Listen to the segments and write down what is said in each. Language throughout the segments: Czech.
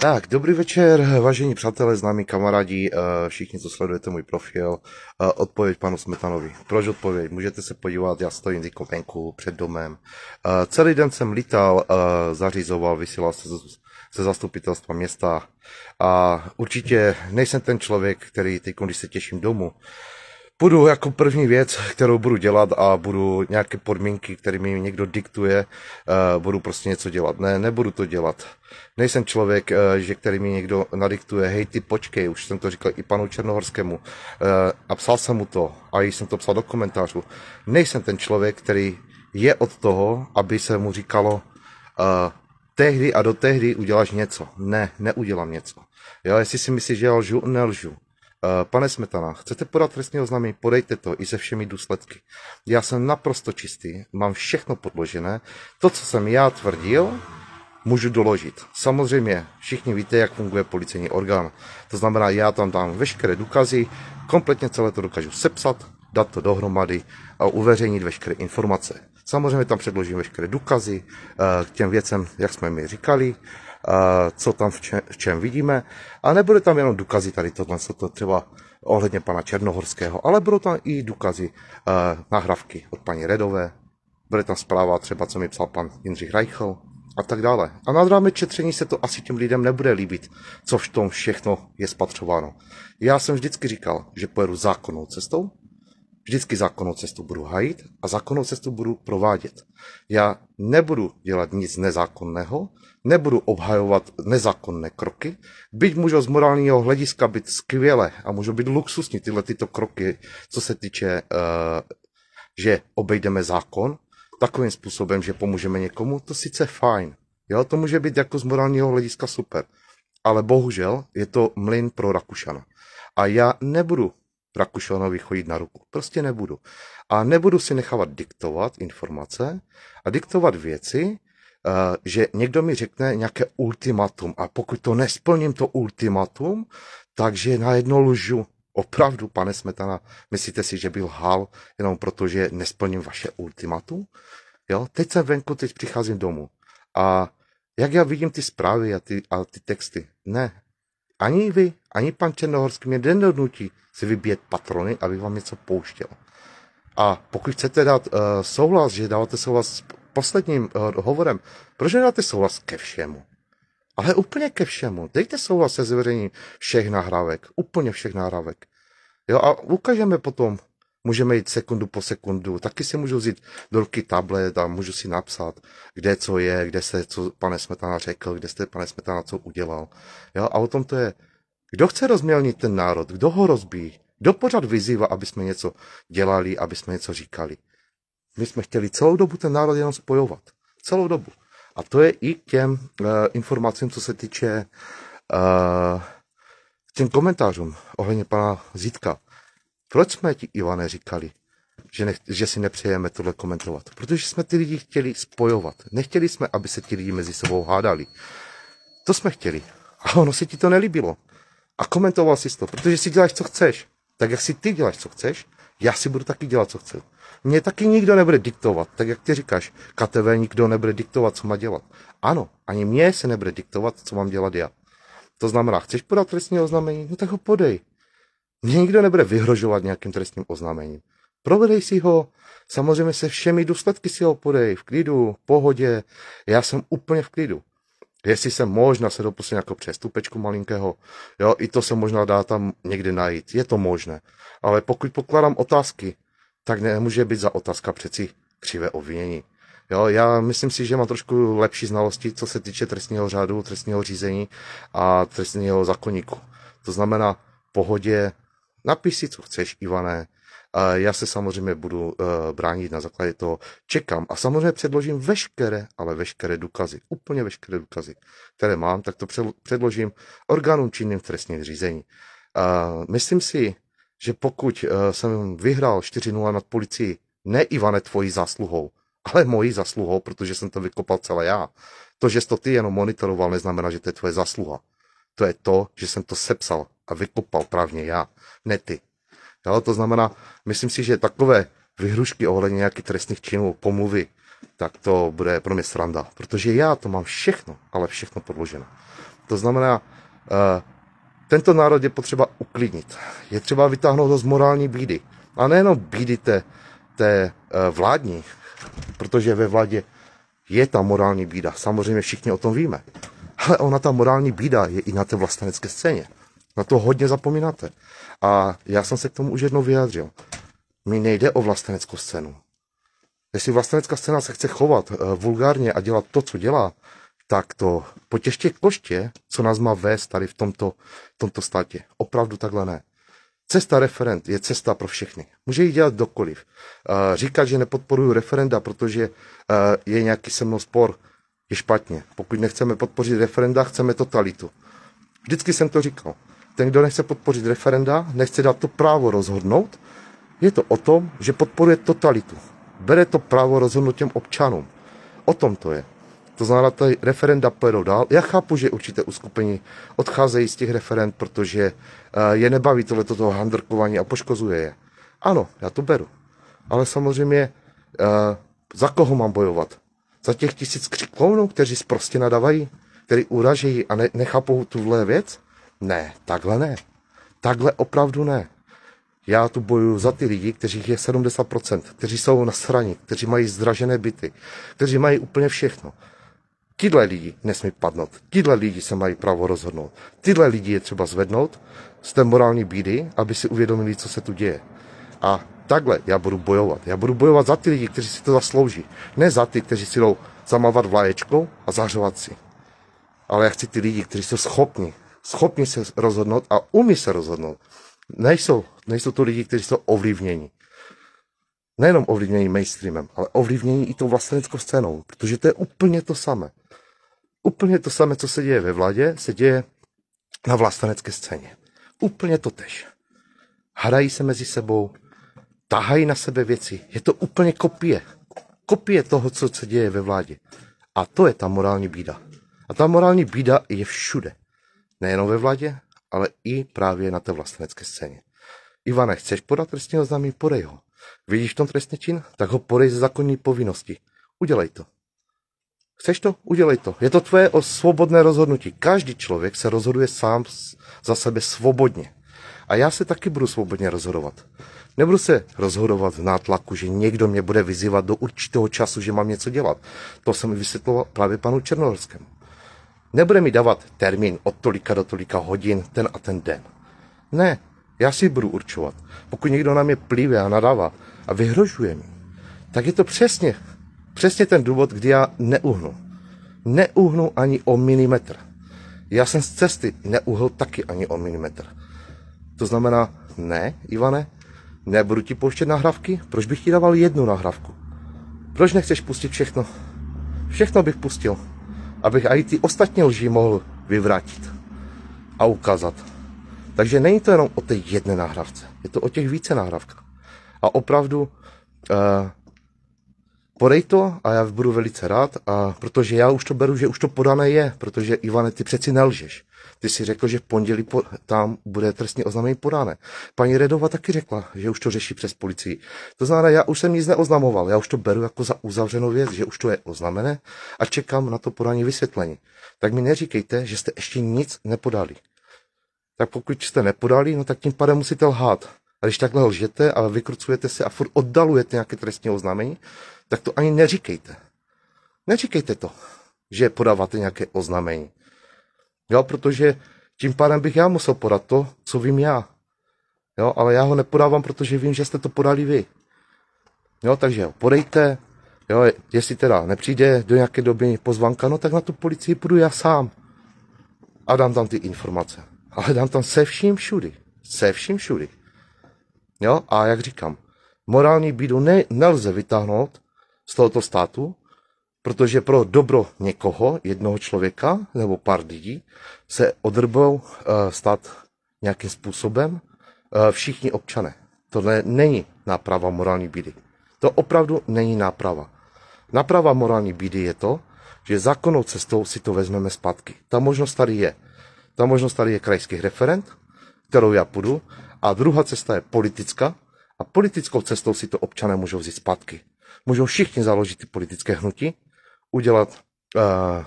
Tak, dobrý večer, vážení přátelé, známí kamarádi, eh, všichni, co sledujete můj profil. Eh, odpověď panu Smetanovi. Proč odpověď? Můžete se podívat, já stojím teď venku před domem. Eh, celý den jsem lítal, zařizoval, vysílal se ze zastupitelstva města a určitě nejsem ten člověk, který teď, když se těším domů, Budu jako první věc, kterou budu dělat a budu nějaké podmínky, které mi někdo diktuje, uh, budu prostě něco dělat. Ne, nebudu to dělat. Nejsem člověk, uh, že který mi někdo nadiktuje, hej ty počkej, už jsem to říkal i panu Černohorskému uh, a psal jsem mu to a jsem to psal do komentářů. Nejsem ten člověk, který je od toho, aby se mu říkalo, uh, tehdy a do tehdy uděláš něco. Ne, neudělám něco. Jo, jestli si myslíš, že já lžu, nelžu. Eh, pane Smetana, chcete podat trestní oznámení, podejte to i se všemi důsledky. Já jsem naprosto čistý, mám všechno podložené. To, co jsem já tvrdil, můžu doložit. Samozřejmě všichni víte, jak funguje policejní orgán. To znamená, já tam dám veškeré důkazy, kompletně celé to dokážu sepsat, dát to dohromady a uveřejnit veškeré informace. Samozřejmě tam předložím veškeré důkazy eh, k těm věcem, jak jsme mi říkali, co tam v čem, v čem vidíme. A nebude tam jenom důkazy tady tohle, co to třeba ohledně pana Černohorského, ale budou tam i důkazy, nahrávky od paní Redové, bude tam zpráva třeba, co mi psal pan Jindřich Reichl a tak dále. A nad rámec četření se to asi těm lidem nebude líbit, co v tom všechno je spatřováno. Já jsem vždycky říkal, že pojedu zákonnou cestou, Vždycky zákonnou cestu budu hajit a zákonnou cestu budu provádět. Já nebudu dělat nic nezákonného, nebudu obhajovat nezákonné kroky, byť můžu z morálního hlediska být skvěle a můžou být luxusní tyhle tyto kroky, co se týče, uh, že obejdeme zákon, takovým způsobem, že pomůžeme někomu, to sice fajn. Jo, to může být jako z morálního hlediska super. Ale bohužel je to mlin pro Rakušana. A já nebudu Rakušanovi chodit na ruku. Prostě nebudu. A nebudu si nechávat diktovat informace a diktovat věci, eh, že někdo mi řekne nějaké ultimatum a pokud to nesplním, to ultimatum, takže najednou lžu. Opravdu, pane Smetana, myslíte si, že byl hal jenom proto, že nesplním vaše ultimatum? Jo, teď jsem venku, teď přicházím domů. A jak já vidím ty zprávy a ty, a ty texty? Ne, ani vy, ani pan Černohorský mě nedonutí si vybíjet patrony, aby vám něco pouštěl. A pokud chcete dát uh, souhlas, že dáváte souhlas s posledním uh, hovorem, proč nedáte souhlas ke všemu? Ale úplně ke všemu. Dejte souhlas se zveřejněním všech nahrávek. Úplně všech nahrávek. Jo, a ukážeme potom, můžeme jít sekundu po sekundu, taky si můžu vzít do ruky tablet a můžu si napsat, kde co je, kde se co pane Smetana řekl, kde jste pane Smetana co udělal. Jo, a o tom to je. Kdo chce rozmělnit ten národ? Kdo ho rozbíjí? Kdo pořád vyzývá, aby jsme něco dělali, aby jsme něco říkali? My jsme chtěli celou dobu ten národ jenom spojovat. Celou dobu. A to je i k těm uh, informacím, co se týče uh, těm komentářům ohledně pana Zítka. Proč jsme ti, Ivane, říkali, že, nech, že si nepřejeme tohle komentovat? Protože jsme ty lidi chtěli spojovat. Nechtěli jsme, aby se ti lidi mezi sebou hádali. To jsme chtěli. A ono se ti to nelíbilo. A komentoval jsi to, protože si děláš, co chceš. Tak jak si ty děláš, co chceš, já si budu taky dělat, co chci. Mně taky nikdo nebude diktovat, tak jak ty říkáš, KTV nikdo nebude diktovat, co má dělat. Ano, ani mě se nebude diktovat, co mám dělat já. To znamená, chceš podat trestní oznámení? No tak ho podej. Mě nikdo nebude vyhrožovat nějakým trestním oznámením. Provedej si ho, samozřejmě se všemi důsledky si ho podej, v klidu, v pohodě. Já jsem úplně v klidu. Jestli se možná se dopustí jako přestupečku malinkého, jo, i to se možná dá tam někde najít, je to možné. Ale pokud pokládám otázky, tak nemůže být za otázka přeci křivé obvinění. Jo, já myslím si, že mám trošku lepší znalosti, co se týče trestního řádu, trestního řízení a trestního zakoníku. To znamená, pohodě, napiš si, co chceš, Ivané, a já se samozřejmě budu uh, bránit na základě toho. Čekám a samozřejmě předložím veškeré, ale veškeré důkazy, úplně veškeré důkazy, které mám, tak to předložím orgánům činným v trestním řízení. Myslím si, že pokud uh, jsem vyhrál 4-0 nad policií, ne Ivane tvojí zásluhou, ale mojí zásluhou, protože jsem to vykopal celé já. To, že jsi to ty jenom monitoroval, neznamená, že to je tvoje zásluha. To je to, že jsem to sepsal a vykopal právně já, ne ty. Jo, to znamená, myslím si, že takové vyhrušky ohledně nějakých trestných činů, pomluvy tak to bude pro mě sranda, protože já to mám všechno, ale všechno podloženo. To znamená, uh, tento národ je potřeba uklidnit. Je třeba vytáhnout ho z morální bídy. A nejenom bídy té, té uh, vládní, protože ve vládě je ta morální bída. Samozřejmě všichni o tom víme. Ale ona ta morální bída je i na té vlastenecké scéně. Na to hodně zapomínáte. A já jsem se k tomu už jednou vyjádřil. Mi nejde o vlasteneckou scénu. Jestli vlastenecká scéna se chce chovat uh, vulgárně a dělat to, co dělá, tak to potěště koště, co nás má vést tady v tomto, tomto státě. Opravdu takhle ne. Cesta referent je cesta pro všechny. Může ji dělat dokoliv. Uh, říkat, že nepodporuju referenda, protože uh, je nějaký se mnou spor, je špatně. Pokud nechceme podpořit referenda, chceme totalitu. Vždycky jsem to říkal. Ten, kdo nechce podpořit referenda, nechce dát to právo rozhodnout, je to o tom, že podporuje totalitu. Bere to právo rozhodnout těm občanům. O tom to je. To znamená, ty referenda pojedou dál. Já chápu, že určité uskupení odcházejí z těch referend, protože uh, je nebaví tohle toho handrkování a poškozuje je. Ano, já to beru. Ale samozřejmě, uh, za koho mám bojovat? Za těch tisíc křiklonů, kteří prostě nadávají, kteří uražejí a ne, nechápou tuhle věc? Ne, takhle ne. Takhle opravdu ne. Já tu bojuju za ty lidi, kteří je 70%, kteří jsou na straně, kteří mají zdražené byty, kteří mají úplně všechno. Tyhle lidi nesmí padnout. Tyhle lidi se mají právo rozhodnout. Tyhle lidi je třeba zvednout z té morální bídy, aby si uvědomili, co se tu děje. A takhle já budu bojovat. Já budu bojovat za ty lidi, kteří si to zaslouží. Ne za ty, kteří si jdou zamávat vlaječkou a zahřovat si. Ale já chci ty lidi, kteří jsou schopni, schopni se rozhodnout a umí se rozhodnout. Nejsou, nejsou to lidi, kteří jsou ovlivněni nejenom ovlivnění mainstreamem, ale ovlivnění i tou vlasteneckou scénou, protože to je úplně to samé. Úplně to samé, co se děje ve vládě, se děje na vlastenecké scéně. Úplně to tež. Hrají se mezi sebou, tahají na sebe věci. Je to úplně kopie. Kopie toho, co se děje ve vládě. A to je ta morální bída. A ta morální bída je všude. Nejenom ve vládě, ale i právě na té vlastenecké scéně. Ivane, chceš podat trestní oznámení? Podej ho. Vidíš v tom trestný čin? Tak ho podej ze zákonní povinnosti. Udělej to. Chceš to? Udělej to. Je to tvoje svobodné rozhodnutí. Každý člověk se rozhoduje sám za sebe svobodně. A já se taky budu svobodně rozhodovat. Nebudu se rozhodovat v nátlaku, že někdo mě bude vyzývat do určitého času, že mám něco dělat. To jsem vysvětloval právě panu Černohorskému. Nebude mi dávat termín od tolika do tolika hodin, ten a ten den. Ne, já si budu určovat. Pokud někdo na mě plýve a nadává a vyhrožuje mi, tak je to přesně, přesně ten důvod, kdy já neuhnu. Neuhnu ani o milimetr. Já jsem z cesty neuhl taky ani o milimetr. To znamená, ne, Ivane, nebudu ti pouštět nahrávky, proč bych ti dával jednu nahrávku? Proč nechceš pustit všechno? Všechno bych pustil, abych i ty ostatní lži mohl vyvrátit a ukázat. Takže není to jenom o té jedné nahrávce, je to o těch více nahrávkách. A opravdu uh, podej to a já budu velice rád, a protože já už to beru, že už to podané je, protože Ivane, ty přeci nelžeš. Ty si řekl, že v pondělí po, tam bude trestní oznámení podané. Paní Redova taky řekla, že už to řeší přes policii. To znamená, já už jsem nic neoznamoval, já už to beru jako za uzavřenou věc, že už to je oznamené a čekám na to podání vysvětlení. Tak mi neříkejte, že jste ještě nic nepodali tak pokud jste nepodali, no tak tím pádem musíte lhát. A když takhle lžete a vykrucujete se a furt oddalujete nějaké trestní oznámení, tak to ani neříkejte. Neříkejte to, že podáváte nějaké oznámení. Jo, protože tím pádem bych já musel podat to, co vím já. Jo, ale já ho nepodávám, protože vím, že jste to podali vy. Jo, takže jo, podejte, jo, jestli teda nepřijde do nějaké doby pozvanka, no tak na tu policii půjdu já sám. A dám tam ty informace ale dám tam se vším všudy. Se vším všudy. Jo, a jak říkám, morální bídu ne, nelze vytáhnout z tohoto státu, protože pro dobro někoho, jednoho člověka nebo pár lidí, se odrbou uh, stát nějakým způsobem uh, všichni občané. Tohle není náprava morální bídy. To opravdu není náprava. Náprava morální bídy je to, že zákonnou cestou si to vezmeme zpátky. Ta možnost tady je. Ta možnost tady je krajský referent, kterou já půjdu, a druhá cesta je politická, a politickou cestou si to občané můžou vzít zpátky. můžou všichni založit ty politické hnutí, udělat uh,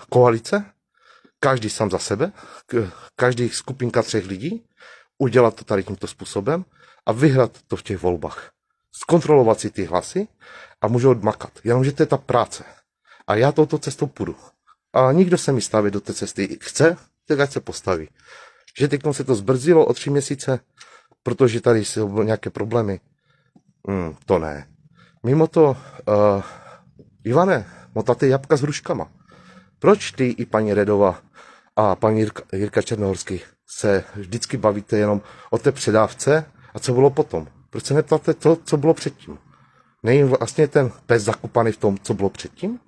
koalice, každý sám za sebe, každý skupinka třech lidí, udělat to tady tímto způsobem a vyhrát to v těch volbách. Zkontrolovat si ty hlasy a můžou odmakat. Jenomže to je ta práce. A já touto cestou půjdu. A nikdo se mi staví do té cesty. Chce, tak ať se postaví. Že teď se to zbrzilo o tři měsíce, protože tady jsou nějaké problémy. Hmm, to ne. Mimo to, uh, Ivane, motáte jabka s hruškama. Proč ty i paní Redova a paní Jirka, Jirka Černohorský se vždycky bavíte jenom o té předávce a co bylo potom? Proč se neptáte to, co bylo předtím? Není vlastně ten pes zakopaný v tom, co bylo předtím?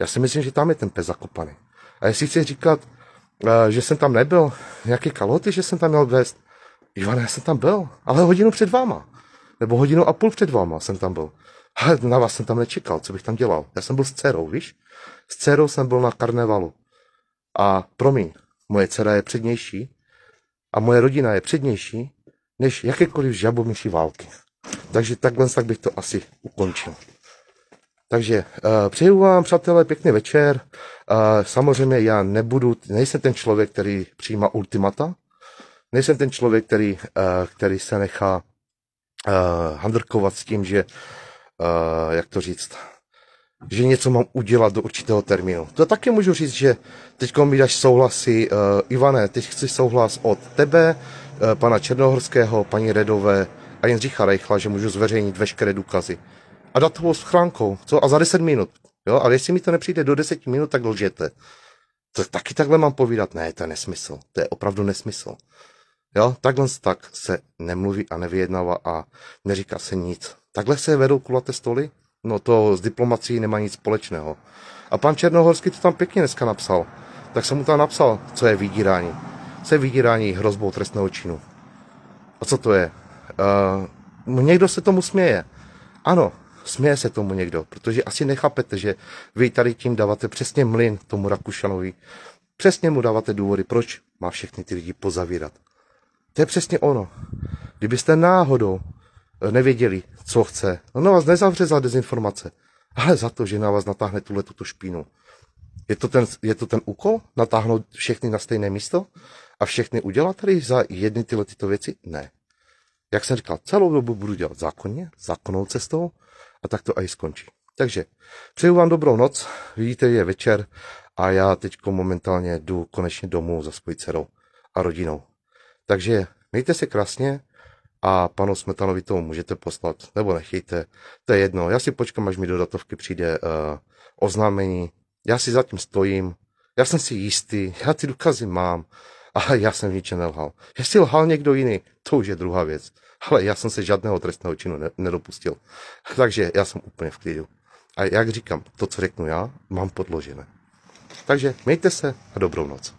Já si myslím, že tam je ten pes zakopaný. A jestli chci říkat, uh, že jsem tam nebyl, nějaké kaloty, že jsem tam měl vést, Ivan, já jsem tam byl, ale hodinu před váma. Nebo hodinu a půl před váma jsem tam byl. Ale na vás jsem tam nečekal, co bych tam dělal. Já jsem byl s dcerou, víš? S dcerou jsem byl na karnevalu. A promiň, moje dcera je přednější a moje rodina je přednější než jakékoliv žabomyší války. Takže takhle tak bych to asi ukončil. Takže uh, přeju vám, přátelé, pěkný večer. Uh, samozřejmě já nebudu, nejsem ten člověk, který přijímá ultimata. Nejsem ten člověk, který, uh, který se nechá uh, handrkovat s tím, že, uh, jak to říct, že něco mám udělat do určitého termínu. To taky můžu říct, že teď mi dáš souhlasy, uh, Ivane, teď chci souhlas od tebe, uh, pana Černohorského, paní Redové a Jindřicha Rejchla, že můžu zveřejnit veškeré důkazy. A datovou schránkou, co? A za 10 minut. Jo? Ale jestli mi to nepřijde do 10 minut, tak lžete. To taky takhle mám povídat? Ne, to je nesmysl. To je opravdu nesmysl. Jo, takhle tak se nemluví a nevyjednává a neříká se nic. Takhle se vedou kulaté stoly? No to s diplomací nemá nic společného. A pan Černohorský to tam pěkně dneska napsal. Tak jsem mu tam napsal, co je vydírání. Co je vydírání hrozbou trestného činu. A co to je? Uh, někdo se tomu směje. Ano, směje se tomu někdo, protože asi nechápete, že vy tady tím dáváte přesně mlin tomu Rakušanovi. Přesně mu dáváte důvody, proč má všechny ty lidi pozavírat. To je přesně ono. Kdybyste náhodou nevěděli, co chce, on na vás nezavře za dezinformace, ale za to, že na vás natáhne tuhle tuto špínu. Je to, ten, je to ten úkol? Natáhnout všechny na stejné místo? A všechny udělat tady za jedny tyhle tyto věci? Ne. Jak jsem říkal, celou dobu budu dělat zákonně, zákonnou cestou a tak to i skončí. Takže přeju vám dobrou noc, vidíte, je večer a já teď momentálně jdu konečně domů za svojí dcerou a rodinou. Takže mějte se krásně a panu Smetanovi to můžete poslat, nebo nechejte, to je jedno. Já si počkám, až mi do datovky přijde uh, oznámení, já si zatím stojím, já jsem si jistý, já ty důkazy mám, ale já jsem ničem nelhal. Jestli lhal někdo jiný, to už je druhá věc. Ale já jsem se žádného trestného činu nedopustil. Takže já jsem úplně v klidu. A jak říkám, to, co řeknu já, mám podložené. Takže mějte se a dobrou noc.